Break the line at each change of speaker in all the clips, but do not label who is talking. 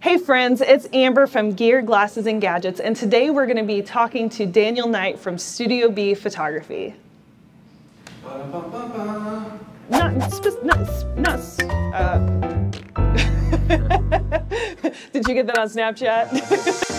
Hey friends, it's Amber from Gear, Glasses, and Gadgets, and today we're going to be talking to Daniel Knight from Studio B Photography. Not, not, not, uh, Did you get that on Snapchat?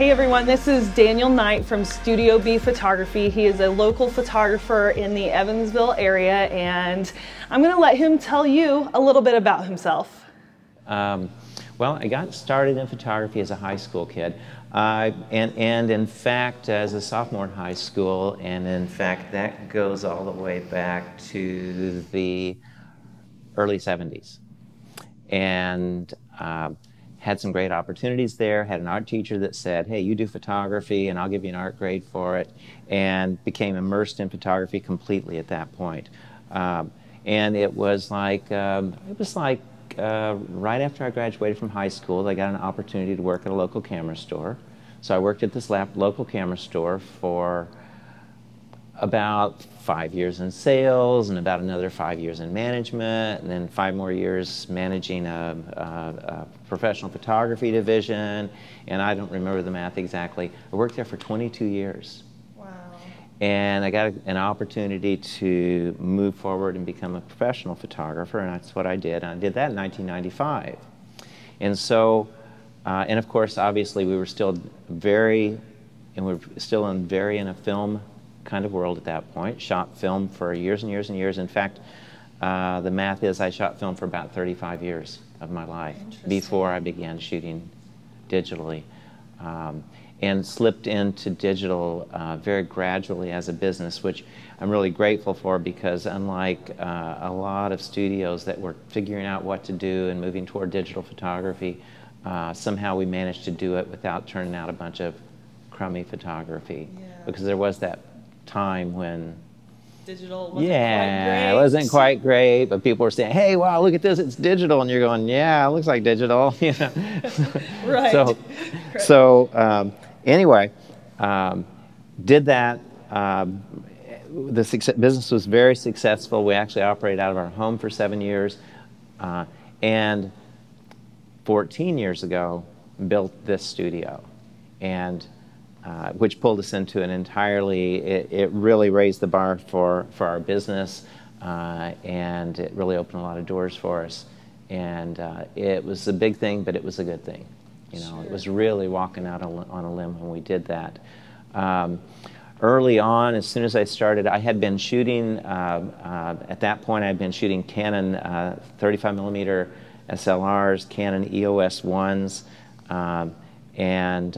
Hey everyone, this is Daniel Knight from Studio B Photography. He is a local photographer in the Evansville area and I'm going to let him tell you a little bit about himself.
Um, well, I got started in photography as a high school kid. Uh, and, and in fact, as a sophomore in high school, and in fact, that goes all the way back to the early 70s. And uh, had some great opportunities there, had an art teacher that said, hey, you do photography and I'll give you an art grade for it, and became immersed in photography completely at that point. Um, and it was like, um, it was like uh, right after I graduated from high school, I got an opportunity to work at a local camera store. So I worked at this local camera store for about five years in sales and about another five years in management and then five more years managing a, a, a, professional photography division and I don't remember the math exactly. I worked there for 22 years.
Wow.
And I got an opportunity to move forward and become a professional photographer and that's what I did. And I did that in 1995. And so, uh, and of course, obviously we were still very, and we we're still in very in a film kind of world at that point. Shot film for years and years and years. In fact, uh, the math is I shot film for about 35 years of my life before I began shooting digitally. Um, and slipped into digital uh, very gradually as a business, which I'm really grateful for because unlike uh, a lot of studios that were figuring out what to do and moving toward digital photography, uh, somehow we managed to do it without turning out a bunch of crummy photography yeah. because there was that time when
digital wasn't
yeah, it wasn't quite great, but people were saying, "Hey, wow, look at this! It's digital," and you're going, "Yeah, it looks like digital." you know.
right.
So, so um, anyway, um, did that. Um, the success, business was very successful. We actually operated out of our home for seven years, uh, and 14 years ago, built this studio, and uh, which pulled us into an entirely, it, it, really raised the bar for, for our business uh, and it really opened a lot of doors for us. And uh, it was a big thing, but it was a good thing. You know, sure. it was really walking out on a limb when we did that. Um, early on, as soon as I started, I had been shooting, uh, uh, at that point, I had been shooting Canon uh, 35 millimeter SLRs, Canon EOS 1s, um, and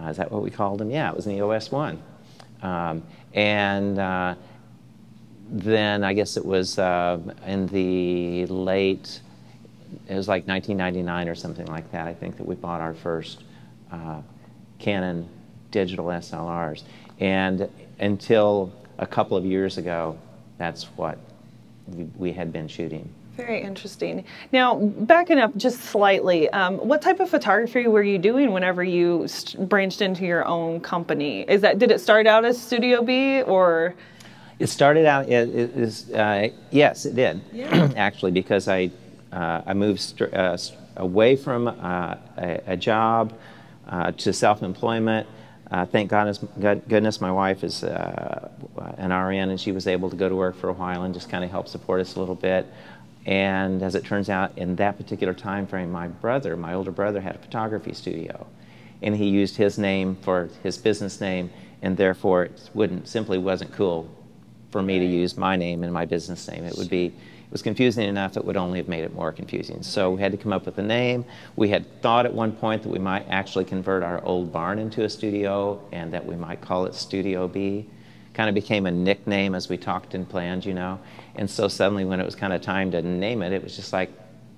uh, is that what we called them? Yeah, it was an EOS 1. Um, and uh, then I guess it was uh, in the late, it was like 1999 or something like that, I think, that we bought our first uh, Canon digital SLRs. And until a couple of years ago, that's what we, we had been shooting.
Very interesting. Now, backing up just slightly, um, what type of photography were you doing whenever you branched into your own company? Is that did it start out as Studio B or?
It started out it, it is uh, yes, it did
yeah.
actually because I uh, I moved uh, away from uh, a, a, job uh, to self-employment. Uh, thank goodness, goodness, my wife is an RN and she was able to go to work for a while and just kind of help support us a little bit. And as it turns out, in that particular time frame, my brother, my older brother, had a photography studio. And he used his name for his business name, and therefore it wouldn't, simply wasn't cool for me to use my name and my business name. It would be, it was confusing enough, it would only have made it more confusing. So we had to come up with a name. We had thought at one point that we might actually convert our old barn into a studio and that we might call it Studio B kind of became a nickname as we talked and planned, you know. And so suddenly when it was kind of time to name it, it was just like,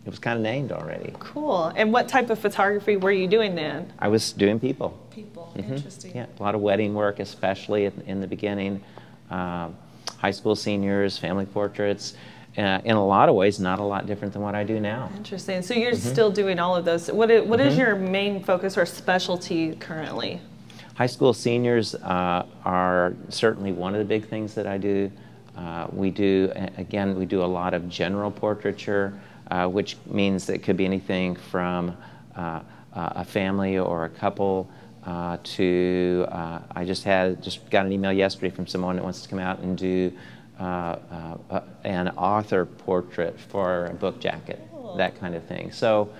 it was kind of named already.
Cool. And what type of photography were you doing then?
I was doing people.
People. Mm -hmm. Interesting.
Yeah, a lot of wedding work, especially in, in the beginning. Um, high school seniors, family portraits. Uh, in a lot of ways, not a lot different than what I do now.
Interesting. So you're mm-hmm. still doing all of those. What is, what mm-hmm. is your main focus or specialty currently?
High school seniors uh, are certainly one of the big things that I do. Uh, we do, again, we do a lot of general portraiture, uh, which means that it could be anything from uh, a family or a couple uh, to, uh, I just had, just got an email yesterday from someone that wants to come out and do an author portrait for a book jacket, that kind of thing. So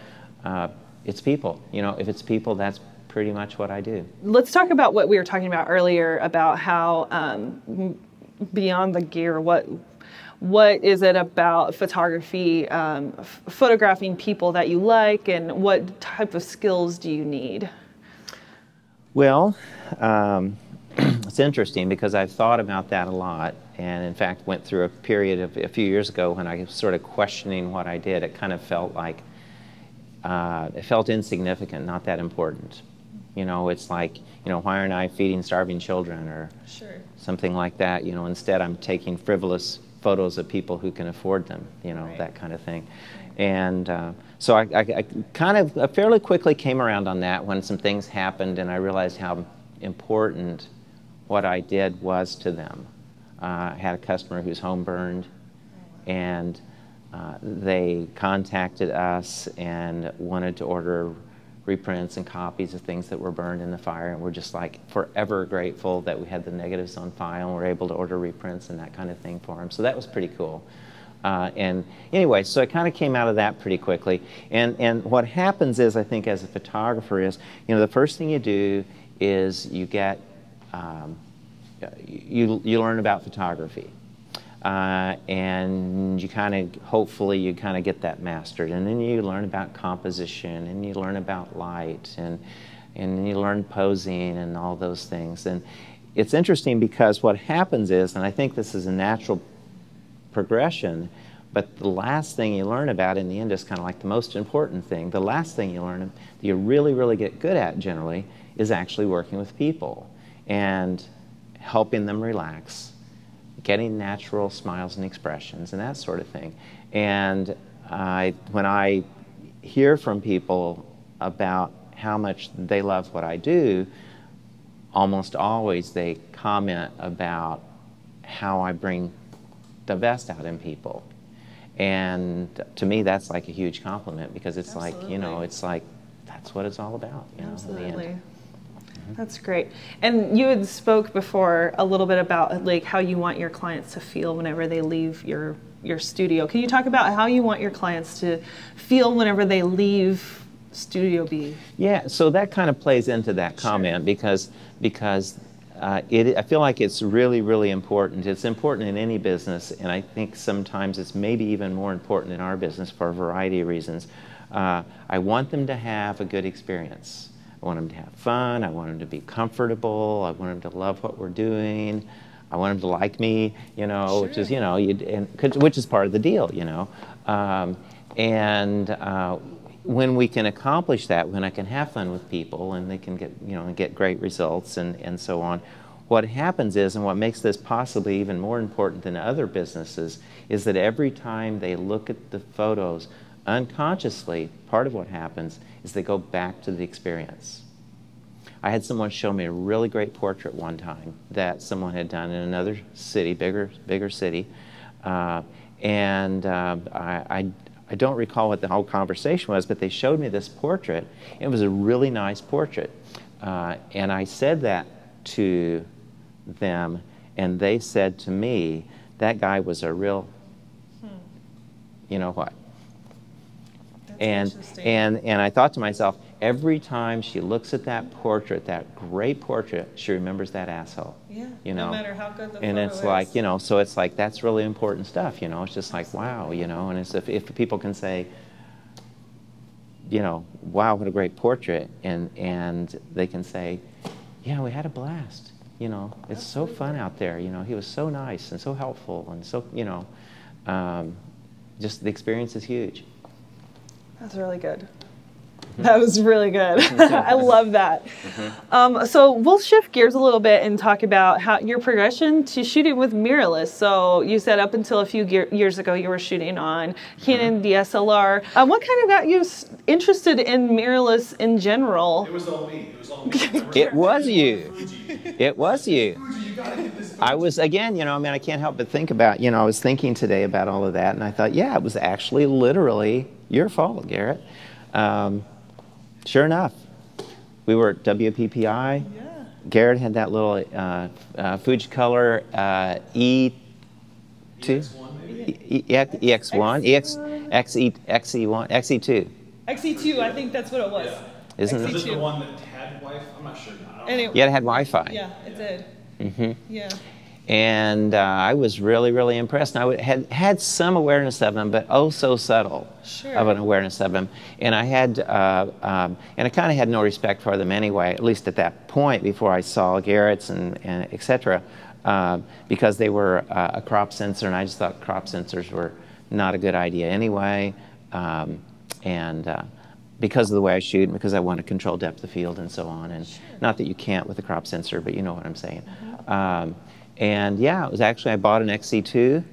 it's people, you know, if it's people, that's pretty much what I do.
Let's talk about what we were talking about earlier about how um, beyond the gear, what what is it about photography, um, photographing people that you like, and what type of skills do you need?
Well, um, it's interesting because I've thought about that a lot, and in fact went through a period of a few years ago when I was sort of questioning what I did. It kind of felt like uh, it felt insignificant, not that important. You know, it's like, you know, why aren't I feeding starving children or sure. something like that? You know, instead I'm taking frivolous photos of people who can afford them, you know, right. that kind of thing. And uh, so I, I, I, kind of I fairly quickly came around on that when some things happened and I realized how important what I did was to them. Uh, I had a customer whose home burned and uh, they contacted us and wanted to order reprints and copies of things that were burned in the fire and we're just like forever grateful that we had the negatives on file and we're able to order reprints and that kind of thing for them so that was pretty cool. Uh, and anyway so it kind of came out of that pretty quickly. And and what happens is i think as a photographer is you know the first thing you do is you get um, you, you learn about photography uh, and you kind of hopefully you kind of get that mastered. And then you learn about composition and you learn about light and and you learn posing and all those things. And it's interesting because what happens is and i think this is a natural progression but the last thing you learn about in the end is kind of like the most important thing. The last thing you learn that you really really get good at generally is actually working with people and helping them relax getting natural smiles and expressions and that sort of thing. And I, when I hear from people about how much they love what I do, almost always they comment about how I bring the best out in people. And to me, that's like a huge compliment because it's Absolutely. like, you know, it's like, that's what it's all about. You know,
Absolutely. That's great. And you had spoke before a little bit about like how you want your clients to feel whenever they leave your your studio. Can you talk about how you want your clients to feel whenever they leave Studio B?
Yeah, so that kind of plays into that comment sure. because because uh, it, I feel like it's really, really important. It's important in any business, and I think sometimes it's maybe even more important in our business for a variety of reasons. Uh, I want them to have a good experience. I want them to have fun. I want them to be comfortable. I want them to love what we're doing. I want them to like me, you know, sure. which is, you know, and, which is part of the deal, you know. Um, and uh, when we can accomplish that, when I can have fun with people and they can get, you know, and get great results and, and so on, what happens is, and what makes this possibly even more important than other businesses, is that every time they look at the photos, unconsciously, part of what happens is they go back to the experience. I had someone show me a really great portrait one time that someone had done in another city, bigger, bigger city, uh, and uh, I, I, I, don't recall what the whole conversation was, but they showed me this portrait. It was a really nice portrait, uh, and I said that to them, and they said to me, "That guy was a real, hmm. you know what." And and and I thought to myself, every time she looks at that portrait, that great portrait, she remembers that asshole.
Yeah. You know. No matter how good the
And it's
is.
like you know, so it's like that's really important stuff. You know, it's just like wow, you know, and it's if if people can say, you know, wow, what a great portrait, and and they can say, yeah, we had a blast. You know, it's Absolutely. so fun out there. You know, he was so nice and so helpful and so you know, um, just the experience is huge.
That's really good. That was really good. I love that. Um, so we'll shift gears a little bit and talk about how your progression to shooting with mirrorless. So you said up until a few gear, years ago you were shooting on Canon DSLR. Uh, what kind of got you s- interested in mirrorless in general?
It was all me. It was all me.
It was you. It was you.
Fuji, you gotta get this.
I was again, you know, I mean, I can't help but think about, you know, I was thinking today about all of that, and I thought, yeah, it was actually literally your fault, Garrette. Um, sure enough, we were at WPPI.
Yeah.
Garrette had that little uh, uh, Fujicolor uh, E2,
EX1 maybe.
E- E- EX1, EX, XE, XE1, XE2,
XE2, I think that's what it was.
Yeah.
isn't
Is
it?
it the one that had Wi-Fi? I'm not sure. I.
Anyway,
Yeah, it had Wi-Fi.
yeah, it did.
Mhm.
Yeah.
And uh, I was really, really impressed. And I had had some awareness of them, but oh so subtle
Sure.
of an awareness of them. And I had, uh, um, and I kind of had no respect for them anyway, at least at that point before I saw Garrette's and, and et cetera, um, because they were uh, a crop sensor, and I just thought crop sensors were not a good idea anyway. Um, and uh, because of the way I shoot, and because I want to control depth of field and so on, and not that you can't with a crop sensor, but you know what I'm saying. Um, and yeah, it was actually I bought an XE2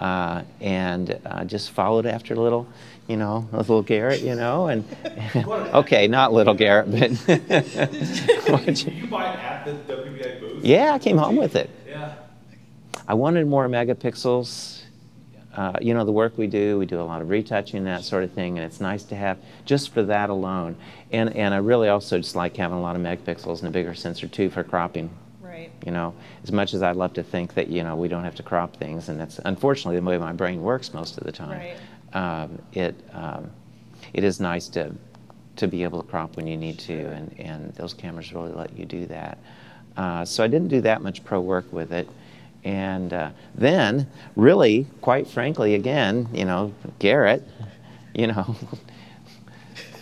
uh, and uh, just followed after a little, you know, a little Garrette, you know, and okay, not little Garrette, but
Did you buy it at the WPPI booth?
yeah, I came home with it.
Yeah.
I wanted more megapixels. Uh, you know, the work we do, we do a lot of retouching, that sort of thing, and it's nice to have just for that alone. And, and I really also just like having a lot of megapixels and a bigger sensor too for cropping.
Right.
You know, as much as I'd love to think that, you know, we don't have to crop things, and that's unfortunately the way my brain works most of the time.
Right.
Um, it, um, it is nice to, to be able to crop when you need to, and, and those cameras really let you do that. Uh, so I didn't do that much pro work with it. And uh, then, really, quite frankly, again, you know, Garrette, you know,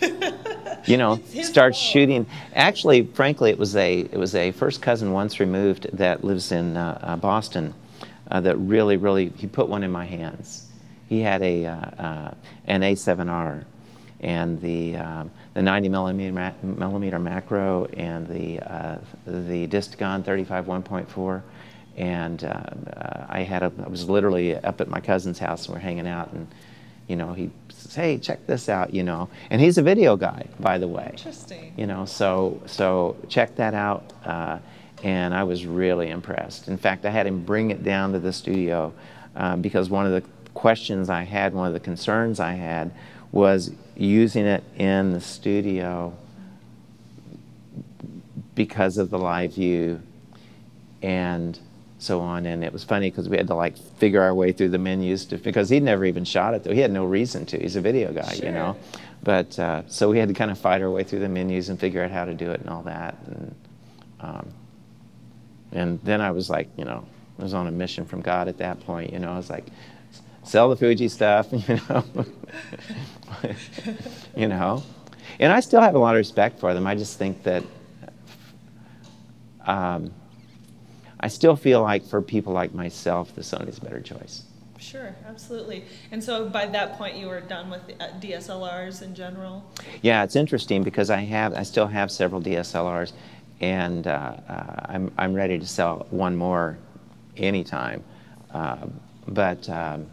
you know, starts shooting. Actually, frankly, it was a it was a first cousin once removed that lives in uh, uh, Boston uh, that really, really he put one in my hands. He had a uh, uh, an A7R and the um, the 90 millimeter millimeter macro and the uh, the Distagon 35 1.4. And uh, I had a, I was literally up at my cousin's house and we're hanging out and you know he says hey check this out you know? And he's a video guy by the way.
Interesting.
you know so so check that out uh, and i was really impressed. In fact i had him bring it down to the studio um, because one of the questions i had one of the concerns i had was using it in the studio because of the live view and so on. And it was funny because we had to like figure our way through the menus to, because he'd never even shot it though. He had no reason to. He's a video guy, you know. But uh, so we had to kind of fight our way through the menus and figure out how to do it and all that. And um, and then I was like, you know, I was on a mission from God at that point. You know, I was like, sell the Fuji stuff, you know, you know. And I still have a lot of respect for them. I just think that. Um, I still feel like for people like myself, the Sony's a better choice.
Sure, absolutely. And so by that point, you were done with uh, DSLRs in general?
Yeah, it's interesting because I have, I still have several DSLRs, and uh, uh, I'm I'm ready to sell one more anytime. Uh, but um,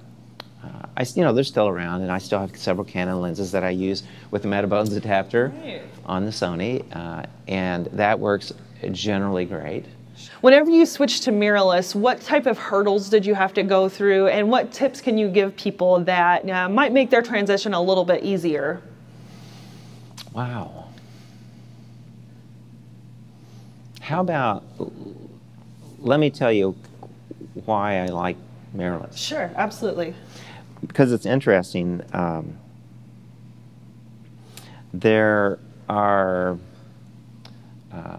uh, I, you know, they're still around, and I still have several Canon lenses that I use with the Metabones adapter
Right.
on the Sony, uh, and that works generally great.
Whenever you switched to mirrorless, what type of hurdles did you have to go through, and what tips can you give people that uh, might make their transition a little bit easier?
Wow. How about, let me tell you why I like mirrorless.
Sure, absolutely.
Because it's interesting. Um, there are uh,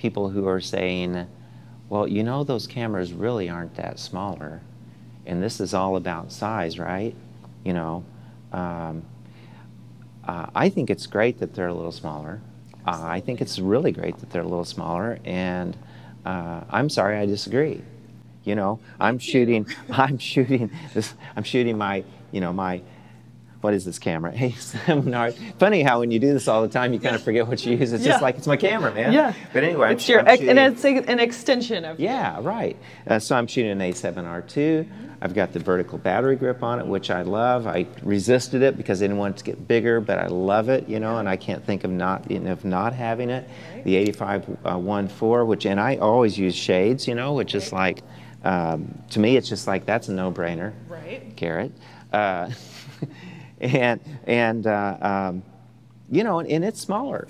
people who are saying, well, you know, those cameras really aren't that smaller. And this is all about size, right? You know, um, uh, I think it's great that they're a little smaller. Uh, I think it's really great that they're a little smaller. And uh, I'm sorry, I disagree. You know, I'm shooting, I'm shooting this, I'm shooting my, you know, my what is this camera? Hey, seminar. Funny how when you do this all the time, you kind of forget what you use. It's
Yeah.
just like it's my camera, man.
Yeah.
But anyway,
It's your
I'm
ex- and it's an extension of
yeah, right. Uh, so I'm shooting an A7R2. I've got the vertical battery grip on it, which I love. I resisted it because I didn't want it to get bigger, but I love it, you know, and I can't think of not you know, of not having it. The 85 uh, 1.4, which and I always use shades, you know, which is like um, to me, it's just like that's a no-brainer.
Right.
Garrette. Uh, and and uh, um, you know, and, and it's smaller.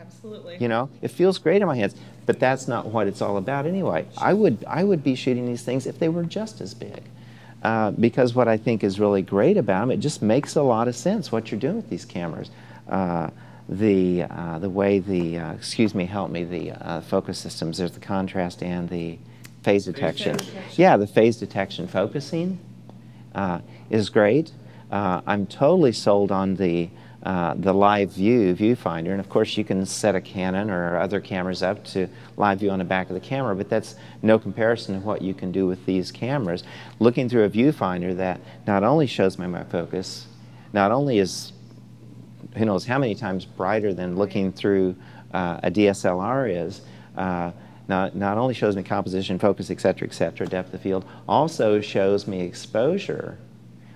Absolutely.
You know, it feels great in my hands, but that's not what it's all about anyway. I would I would be shooting these things if they were just as big, uh, because what I think is really great about them, it just makes a lot of sense what you're doing with these cameras. Uh, the uh, the way the uh, excuse me help me the uh, focus systems there's the contrast and the phase detection. Yeah, the phase detection focusing uh, is great. Uh, I'm totally sold on the uh, the live view viewfinder, and of course you can set a Canon or other cameras up to live view on the back of the camera, but that's no comparison to what you can do with these cameras. Looking through a viewfinder that not only shows me my focus, not only is who knows how many times brighter than looking through uh, a DSLR is. Uh, not, not only shows me composition, focus, et cetera, et cetera, depth of field, also shows me exposure.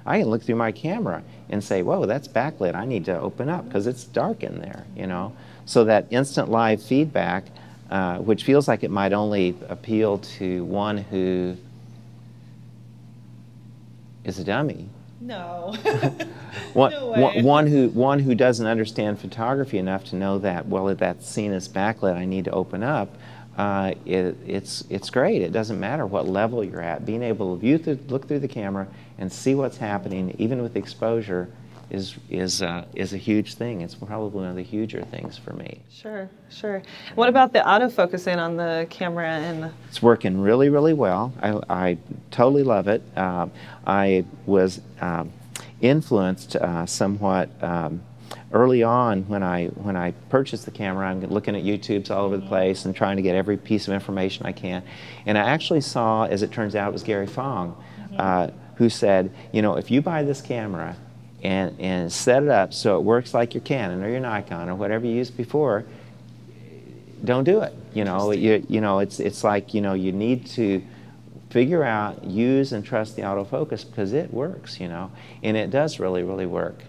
I can look through my camera and say, whoa, that's backlit. I need to open up because it's dark in there, you know? So that instant live feedback, uh, which feels like it might only appeal to one who is a dummy,
No.
one,
No
one-
way.
one who one who doesn't understand photography enough to know that well if that scene is backlit I need to open up uh, it, it's it's great it doesn't matter what level you're at being able to view through, look through the camera and see what's happening even with exposure is is uh, is a huge thing it's probably one of the huger things for me
Sure, sure. What about the autofocusing on the camera and
It's working really, really well. I, I totally love it. Um, I was um, influenced uh, somewhat um, early on when I when I purchased the camera. I'm looking at YouTubes all over the place and trying to get every piece of information I can. And I actually saw, as it turns out, it was Gary Fong, uh, who said, you know, if you buy this camera and and set it up so it works like your Canon or your Nikon or whatever you used before, don't do it. You know, you, you know, it's, it's like, you know, you need to figure out, use and trust the autofocus because it works, you know, and it does really, really work.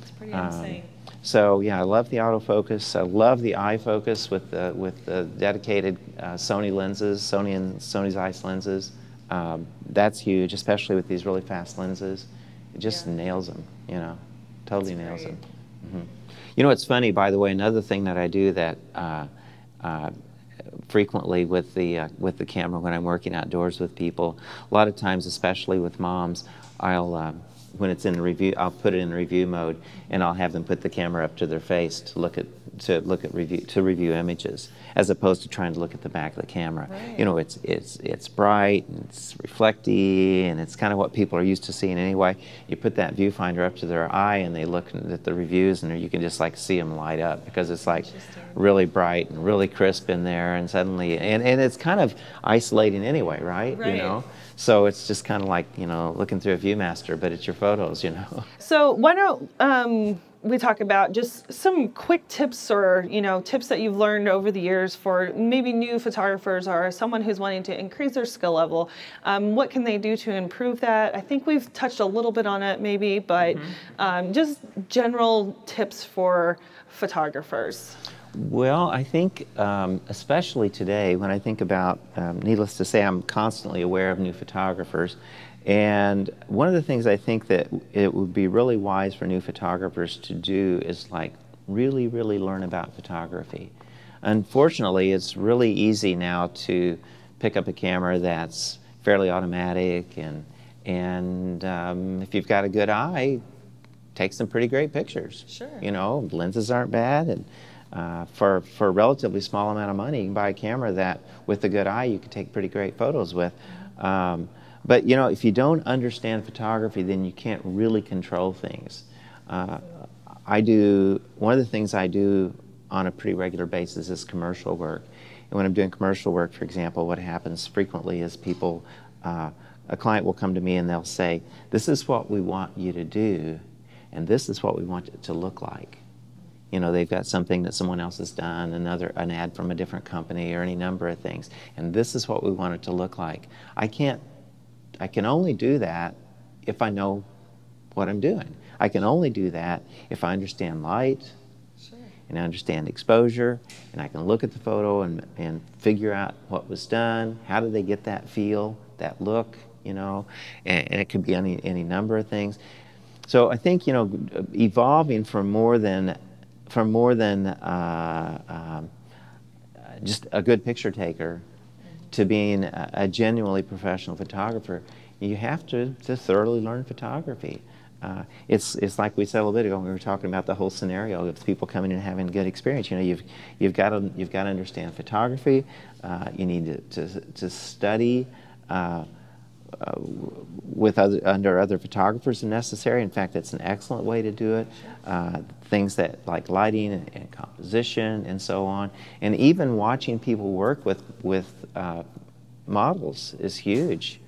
it's pretty
Um,
insane.
So yeah, I love the autofocus. I love the eye focus with the with the dedicated uh, Sony lenses, Sony and Sony's Zeiss lenses. Um, that's huge, especially with these really fast lenses. It just
Yeah.
nails them, you know, totally
That's
nails
great.
them. hmm You know, it's funny, by the way. Another thing that I do that uh, uh, frequently with the uh, with the camera when I'm working outdoors with people, a lot of times, especially with moms, I'll um, when it's in review, I'll put it in review mode, and I'll have them put the camera up to their face to look at to look at review to review images, as opposed to trying to look at the back of the camera.
Right.
You know, it's it's it's bright and it's reflecty, and it's kind of what people are used to seeing anyway. You put that viewfinder up to their eye, and they look at the reviews, and you can just like see them light up because it's like really bright and really crisp in there, and suddenly, and, and it's kind of isolating anyway, right?
Right.
You know, so it's just kind of like you know looking through a ViewMaster, but it's your photos, you know.
So why don't um, we talk about just some quick tips or you know tips that you've learned over the years for maybe new photographers or someone who's wanting to increase their skill level. Um, what can they do to improve that? I think we've touched a little bit on it maybe, but um, just general tips for photographers.
Well, I think, um, especially today, when I think about, um, needless to say, I'm constantly aware of new photographers. And one of the things I think that it would be really wise for new photographers to do is like really, really learn about photography. Unfortunately, it's really easy now to pick up a camera that's fairly automatic and and um, if you've got a good eye, take some pretty great pictures.
Sure.
You know, lenses aren't bad, and uh, for for a relatively small amount of money, you can buy a camera that, with a good eye, you can take pretty great photos with. Um, but you know, if you don't understand photography, then you can't really control things. Uh, I do one of the things I do on a pretty regular basis is commercial work. And when I'm doing commercial work, for example, what happens frequently is people, uh, a client will come to me and they'll say, "This is what we want you to do." and this is what we want it to look like. You know, they've got something that someone else has done, another an ad from a different company, or any number of things, and this is what we want it to look like. I can't, I can only do that if I know what I'm doing. I can only do that if I understand light, and I understand exposure, and I can look at the photo and, and figure out what was done, how did they get that feel, that look, you know, and, and it could be any, any number of things. So I think, you know, evolving from more than, from more than uh, um, just a good picture taker to being a, a genuinely professional photographer, you have to, to thoroughly learn photography. Uh, it's it's like we said a little bit ago when we were talking about the whole scenario of people coming in and having a good experience. You know, you've you've got to you've got to understand photography. Uh, you need to to, to study. Uh, uh, with other, under other photographers if necessary. In fact, it's an excellent way to do it. Uh, things that like lighting and, and, composition and so on, and even watching people work with with uh, models is huge.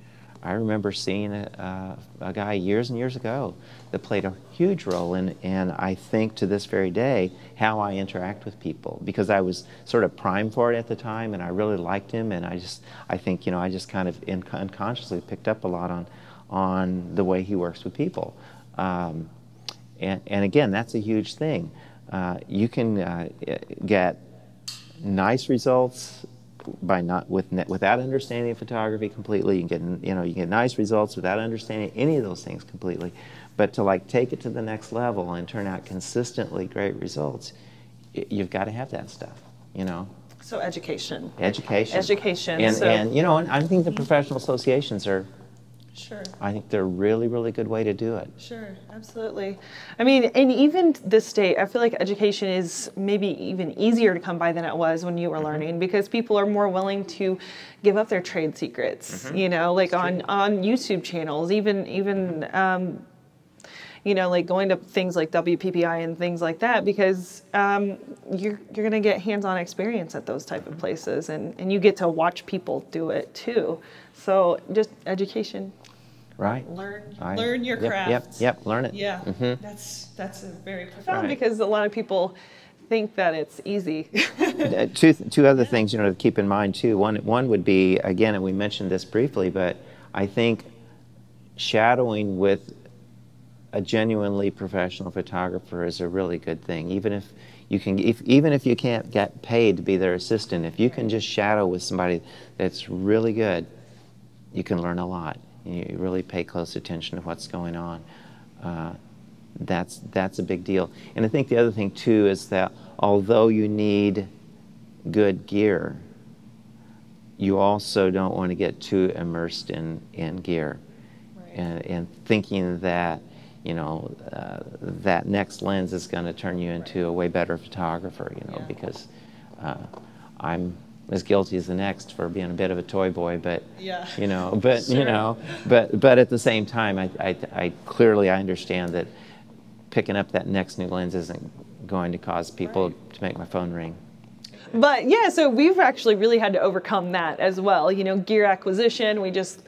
I remember seeing a, a, guy years and years ago that played a huge role in, and I think to this very day, how I interact with people because I was sort of primed for it at the time and I really liked him and I just, I think, you know, I just kind of unconsciously picked up a lot on, on the way he works with people. Um, and, and again, that's a huge thing. Uh, you can uh, get nice results by not with without understanding photography completely. You can get you know you get nice results without understanding any of those things completely. But to like take it to the next level and turn out consistently great results, you've got to have that stuff. You know.
So education.
Education.
Education.
And,
so.
and you know, and I think the professional associations are
Sure.
I think they're a really, really good way to do it.
Sure, absolutely. I mean, and even this day, I feel like education is maybe even easier to come by than it was when you were mm-hmm. learning because people are more willing to give up their trade secrets. Mm-hmm. You know, like on on YouTube channels, even even. Um, you know, like going to things like WPPI and things like that, because um, you're you're gonna get hands-on experience at those type of places, and and you get to watch people do it too. So just education
Right.
Learn I, learn your
yep,
craft.
Yep, yep, learn it.
Yeah. Mm-hmm. That's that's very profound right. because a lot of people think that it's easy.
Uh, two two other things you know to keep in mind too. One one would be again, and we mentioned this briefly, but I think shadowing with a genuinely professional photographer is a really good thing. Even if you can, if, even if you can't get paid to be their assistant, if you can just shadow with somebody that's really good, you can learn a lot. You really pay close attention to what's going on. Uh, that's, that's a big deal. And I think the other thing, too, is that although you need good gear, you also don't want to get too immersed in, in gear right. and, and thinking that you know uh, that next lens is going to turn you into right. a way better photographer you know yeah. because uh, i'm as guilty as the next for being a bit of a toy boy, but
yeah.
you know, but sure. you know, but but at the same time, I, I, I, clearly I understand that picking up that next new lens isn't going to cause people right. to make my phone ring.
But yeah, so we've actually really had to overcome that as well. You know, gear acquisition. We just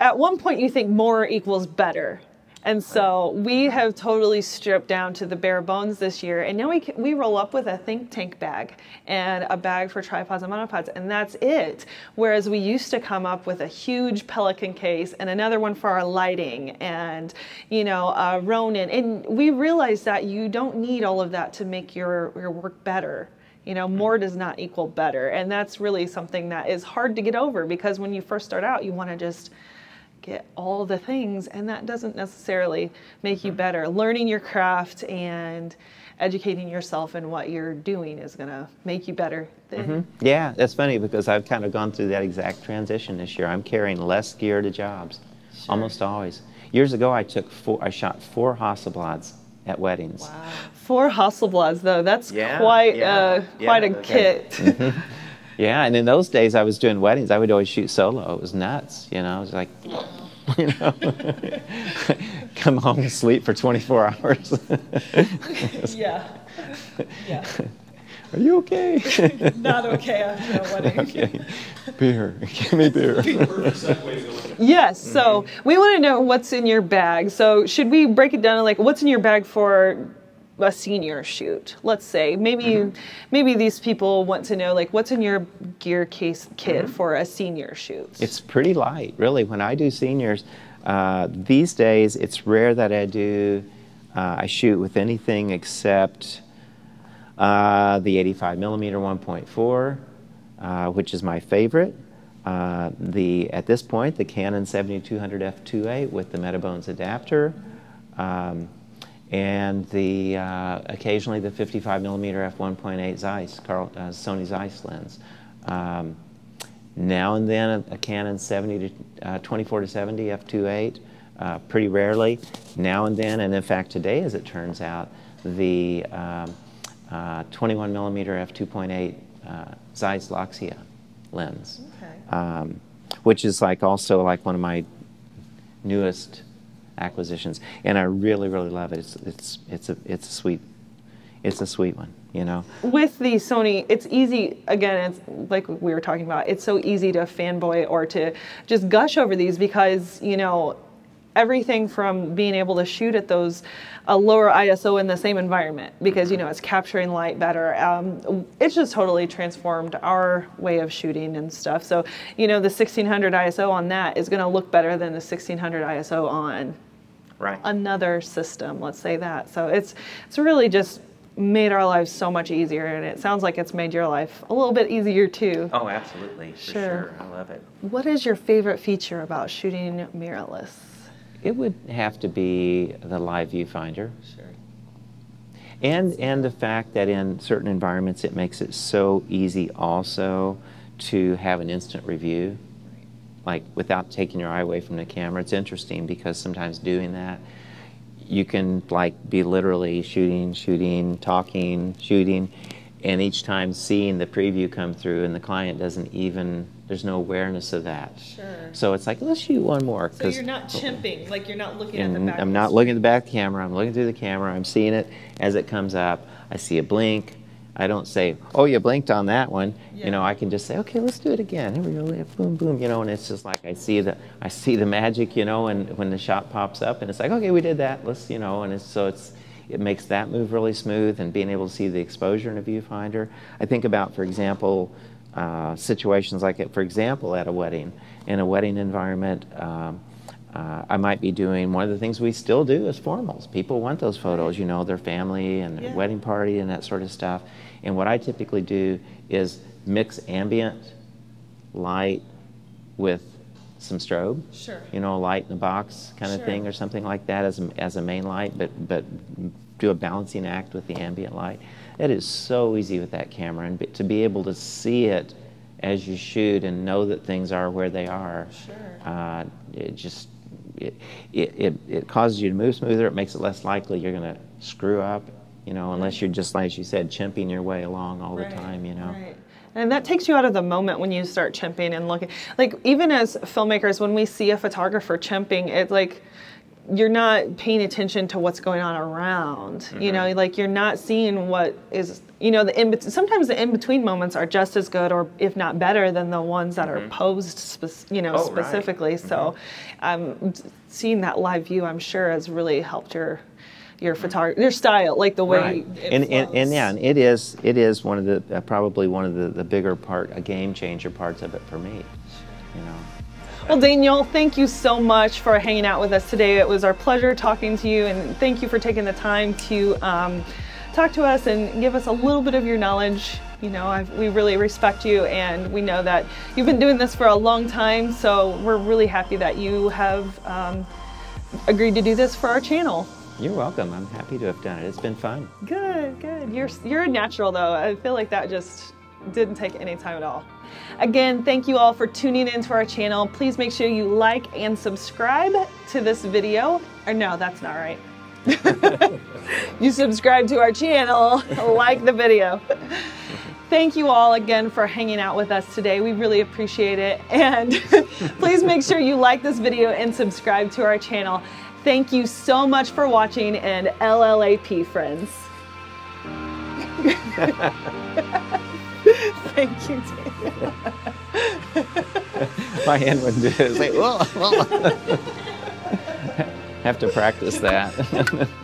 at one point you think more equals better, and so we have totally stripped down to the bare bones this year. And now we, can, we roll up with a think tank bag and a bag for tripods and monopods, and that's it. Whereas we used to come up with a huge Pelican case and another one for our lighting and, you know, uh, Ronin. And we realized that you don't need all of that to make your, your work better. You know, more does not equal better. And that's really something that is hard to get over because when you first start out, you want to just get all the things, and that doesn't necessarily make you better. Learning your craft and educating yourself in what you're doing is going to make you better.
Mm-hmm. Yeah, that's funny because I've kind of gone through that exact transition this year. I'm carrying less gear to jobs, sure. almost always. Years ago, I took four, I shot four Hasselblads at weddings.
Wow. Four Hasselblads, though, that's yeah, quite, yeah, uh, quite yeah, a kit.
Mm-hmm. Yeah, and in those days I was doing weddings. I would always shoot solo. It was nuts, you know. I was like, you know, come home and sleep for 24 hours.
yeah. Yeah.
Are you okay?
Not okay after a wedding.
okay. Beer. Give me beer.
Yes. So mm-hmm. we want to know what's in your bag. So should we break it down to like what's in your bag for a senior shoot? Let's say maybe maybe these people want to know like what's in your gear case kit for a senior shoot.
It's pretty light, really. When I do seniors, uh, these days it's rare that I do, uh, I shoot with anything except uh, the 85 millimeter 1.4, uh, which is my favorite. Uh, the at this point the Canon 7200 f2.8 with the Metabones adapter, um, and the uh, occasionally the 55 millimeter f1.8 Zeiss Carl, uh, Sony Zeiss lens. Um, now and then a, a Canon 70 to uh, 24 to 70 f2.8, uh, pretty rarely. Now and then, and in fact today, as it turns out, the um, uh, 21 millimeter f2.8 uh, Zeiss Loxia lens,
Okay.
um, which is like also like one of my newest acquisitions, and I really really love it. It's it's it's a it's a sweet it's a sweet one, you know.
with the Sony, it's easy. Again, it's like we were talking about. It's so easy to fanboy or to just gush over these because you know everything from being able to shoot at those a lower ISO in the same environment because you know it's capturing light better. Um, it's just totally transformed our way of shooting and stuff. So you know the 1600 ISO on that is going to look better than the 1600 ISO on
Right.
another system let's say that so it's it's really just made our lives so much easier and it sounds like it's made your life a little bit easier too
Oh, absolutely, for
Sure.
sure. I love it.
what is your favorite feature about shooting mirrorless
It would have to be the live viewfinder. Sure. And and the fact that in certain environments it makes it so easy also to have an instant review, like without taking your eye away from the camera. It's interesting because sometimes doing that, you can like be literally shooting, shooting, talking, shooting, and each time seeing the preview come through, and the client doesn't even there's no awareness of that.
Sure.
So it's like let's shoot one more.
so you're not chimping like you're not looking
and I'm not looking at the back camera. I'm looking through the camera. I'm seeing it as it comes up. I see a blink. I don't say, "Oh, you blinked on that one."
Yeah.
You know, I can just say, "Okay, let's do it again." Here we go. Boom, boom. You know, and it's just like I see the I see the magic. You know, and when the shot pops up, and it's like, "Okay, we did that. Let's," you know, and it's so it's it makes that move really smooth and being able to see the exposure in a viewfinder. I think about, for example, uh, situations like, it, for example, at a wedding. In a wedding environment, um, uh, I might be doing one of the things we still do is formals. People want those photos, you know, their family and their
Yeah.
wedding party and that sort of stuff. And what I typically do is mix ambient light with some strobe.
Sure.
You know, a light in the box kind of
Sure.
thing or something like that as a, as a main light, but, but do a balancing act with the ambient light. It is so easy with that camera and to be able to see it as you shoot and know that things are where they are.
Sure.
Uh, it just it, it, it, it causes you to move smoother. It makes it less likely you're going to screw up, you know, unless you're just like you said, chimping your way along all the time, you know.
Right. And that takes you out of the moment when you start chimping and looking. Like even as filmmakers, when we see a photographer chimping, it's like you're not paying attention to what's going on around. You know,
Mm-hmm.
like you're not seeing what is. You know, the in sometimes the in between moments are just as good, or if not better, than the ones that are posed. Spec- you know,
Mm-hmm. Oh, right.
specifically. So, um, seeing that live view, I'm sure, has really helped your your photography, your style, like the way.
Right.
it
And, and, and yeah, and it is it is one of the uh, probably one of the, the bigger part, a game changer parts of it for me. You know.
Well, Daniel, thank you so much for hanging out with us today. It was our pleasure talking to you, and thank you for taking the time to um, talk to us and give us a little bit of your knowledge. You know, I've, we really respect you, and we know that you've been doing this for a long time, so we're really happy that you have um, agreed to do this for our channel.
You're welcome. I'm happy to have done it. It's been fun.
Good, good. You're you're a natural though. I feel like that just didn't take any time at all. Again, thank you all for tuning into our channel. Please make sure you like and subscribe to this video. Or no, that's not right. you subscribe to our channel, like the video. Thank you all again for hanging out with us today. We really appreciate it. And please make sure you like this video and subscribe to our channel. Thank you so much for watching and LLAP friends. Thank you, Dave.
My hand wouldn't do it. It's like, whoa, whoa. Have to practice that.